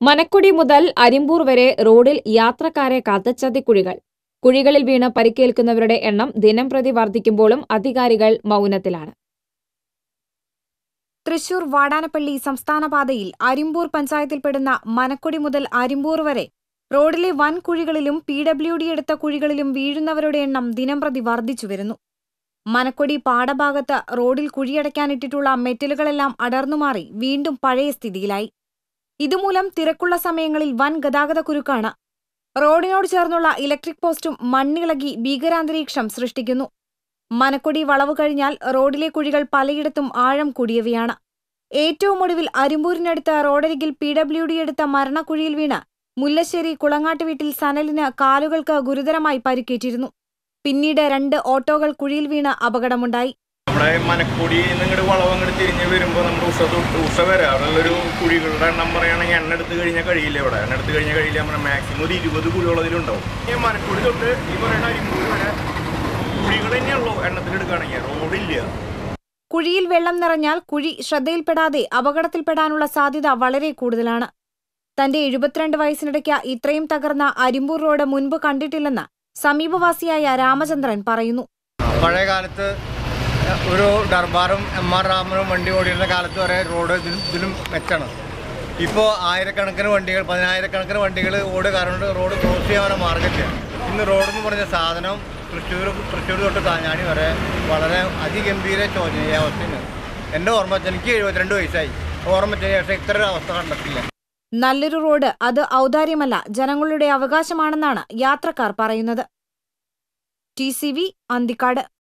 മനക്കുടി മുതൽ അരിമ്പൂർ വരെ റോഡിൽ യാത്രക്കാരെ കാത്ത് ചതിക്കുഴികൾ കുഴികളിൽ വീണ് പരിക്കേൽക്കുന്നവരുടെ എണ്ണം ദിനം പ്രതി വർദ്ധിക്കുമ്പോഴും അധികാരികൾ മൗനത്തിലാണ്. തൃശൂർ വാടാനപ്പള്ളി സംസ്ഥാന പാതയിൽ അരിമ്പൂർ പഞ്ചായത്തിൽപ്പെടുന്ന മനക്കുടി മുതൽ അരിമ്പൂർ വരെ റോഡിലെ വൻ കുഴികളിലും പി ഡബ്ല്യു ഡി എടുത്ത കുഴികളിലും വീഴുന്നവരുടെ എണ്ണം ദിനംപ്രതി വർദ്ധിച്ചു വരുന്നു. മനക്കൊടി പാടഭാഗത്ത് റോഡിൽ കുഴിയടയ്ക്കാനിട്ടിട്ടുള്ള മെറ്റലുകളെല്ലാം അടർന്നുമാറി വീണ്ടും പഴയ സ്ഥിതിയിലായി. ഇതുമൂലം തിരക്കുള്ള സമയങ്ങളിൽ വൻ ഗതാഗത കുരുക്കാണ്. റോഡിനോട് ചേർന്നുള്ള ഇലക്ട്രിക് പോസ്റ്റും മണ്ണിളകി ഭീകരാന്തരീക്ഷം സൃഷ്ടിക്കുന്നു. മനക്കൊടി വളവ് കഴിഞ്ഞാൽ റോഡിലെ കുഴികൾ പലയിടത്തും ആഴം കൂടിയവയാണ്. ഏറ്റവും ഒടുവിൽ അരിമ്പൂരിനടുത്ത റോഡരികിൽ പി ഡബ്ല്യു ഡി എടുത്ത മരണക്കുഴിയിൽ വീണ് മുല്ലശ്ശേരി കുളങ്ങാട്ട് വീട്ടിൽ സനലിന് കാലുകൾക്ക് ഗുരുതരമായി പരിക്കേറ്റിരുന്നു. പിന്നീട് രണ്ട് ഓട്ടോകൾ കുഴിയിൽ വീണ് അപകടമുണ്ടായി. നമ്മുടെ മനക്കുടിയിൽ നിന്ന് ഇങ്ങോട്ട് വളവ് അങ്ങോട്ട് തിരിഞ്ഞ് വരുമ്പോൾ നമ്മുടെ ഉഷ തൊട്ട് ഉഷ വരെ. അവിടെയുള്ളൊരു കുഴികളുടെ എണ്ണം പറയുകയാണെങ്കിൽ എണ്ണ എടുത്ത് കഴിഞ്ഞാൽ കഴിയില്ല ഇവിടെ. എണ്ണ എടുത്ത് കഴിഞ്ഞാൽ കഴിയില്ല നമ്മുടെ മാക്സിമം ഒരു ഇരുപത് കുഴികളതിലുണ്ടാവും ഈ മനക്കുടി തൊട്ട് ഈ പറയുന്ന അരിമ്പൂർ വരെ കുഴികൾ തന്നെയുള്ളൂ എണ്ണത്തിലെടുക്കുകയാണെങ്കിൽ റോഡില്ല കുഴിയിൽ വെള്ളം നിറഞ്ഞാൽ കുഴി ശ്രദ്ധയിൽപ്പെടാതെ അപകടത്തിൽപ്പെടാനുള്ള സാധ്യത വളരെ കൂടുതലാണ്. തന്റെ എഴുപത്തിരണ്ട് വയസ്സിനിടയ്ക്ക് ഇത്രയും തകർന്ന അരിമ്പൂർ റോഡ് മുൻപ് കണ്ടിട്ടില്ലെന്ന് സമീപവാസിയായ രാമചന്ദ്രൻ പറയുന്നു. പഴയ കാലത്ത് ഒരു ദർബാറും എം ആർ റാമനും വണ്ടി ഓടിയിരുന്ന കാലത്ത് വരെ റോഡ് ഇതിലും മെച്ചാണ് ഇപ്പോൾ ആയിരക്കണക്കിന് വണ്ടികൾ പതിനായിരക്കണക്കിന് വണ്ടികൾ ഓട് കാരണം റോഡ് ക്രോസ് ചെയ്യാവുന്ന മാർഗത്തിൽ ഇന്ന് റോഡ് എന്ന് പറഞ്ഞ സാധനം തൃശ്ശൂർ തൃശ്ശൂർ തൊട്ട് കാഞ്ഞാണി വരെ വളരെ അതിഗംഭീര ശോചനീയാവസ്ഥയാണ് എന്റെ ഓർമ്മ വെച്ചാൽ എനിക്ക് എഴുപത്തിരണ്ട് വയസ്സായി. ഓർമ്മ പക്ഷേ ഇത്ര ഒരു അവസ്ഥ കണ്ടിട്ടില്ല നല്ലൊരു റോഡ് അത് ഔദാര്യമല്ല ജനങ്ങളുടെ അവകാശമാണെന്നാണ് യാത്രക്കാർ പറയുന്നത്. T C V Anthikad.